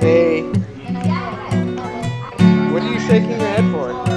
Hey. What are you shaking your head for?